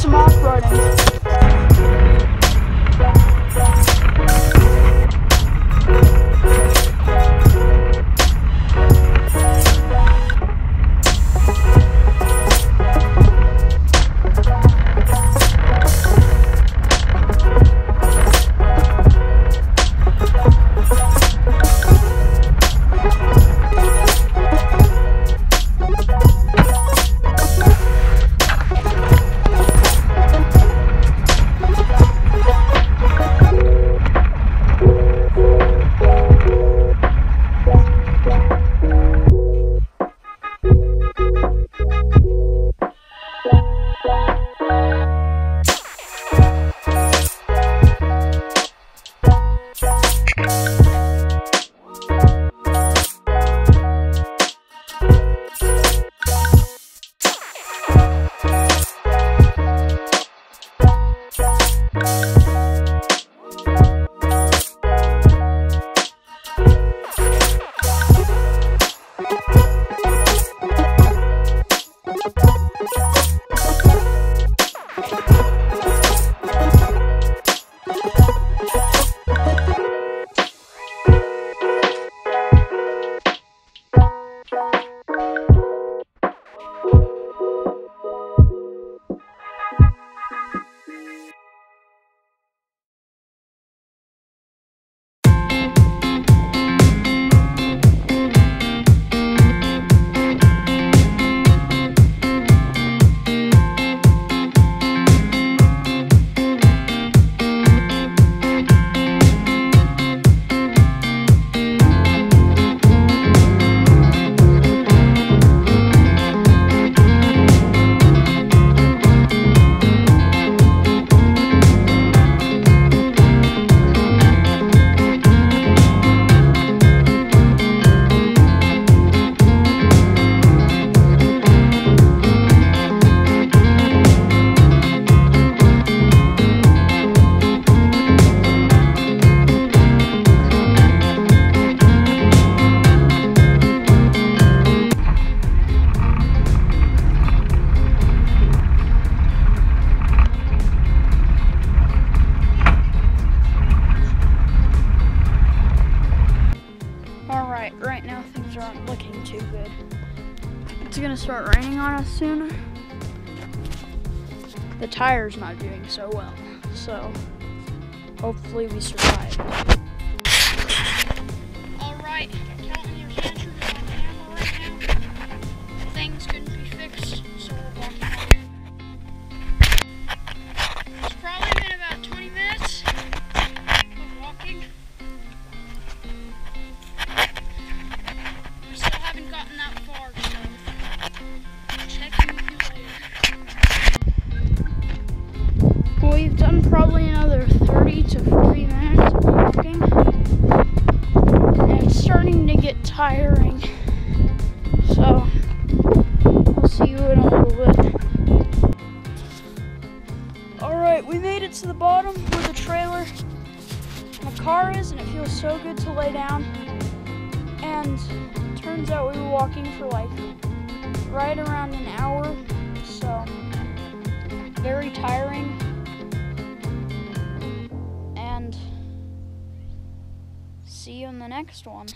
some off-roading. Right now things aren't looking too good. It's gonna start raining on us soon. The tire's not doing so well, so hopefully we survive. We've done probably another 30 to 40 minutes of walking. And it's starting to get tiring. So, I'll see you in a little bit. Alright, we made it to the bottom where the trailer my car is, and it feels so good to lay down. And turns out we were walking for like right around an hour, so very tiring. And see you in the next one.